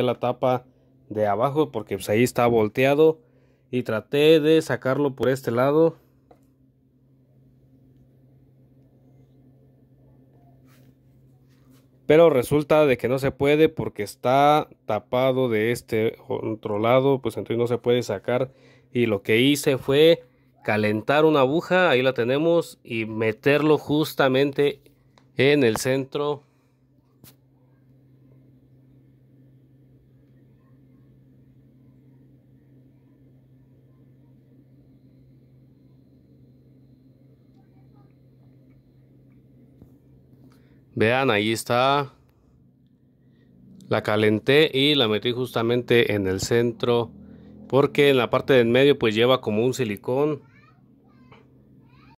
la tapa de abajo porque pues ahí está volteado y traté de sacarlo por este lado. Pero resulta de que no se puede porque está tapado de este otro lado pues entonces no se puede sacar. Y lo que hice fue calentar una aguja ahí la tenemos y meterlo justamente en el centro Vean, ahí está. La calenté y la metí justamente en el centro. Porque en la parte del medio pues lleva como un silicón.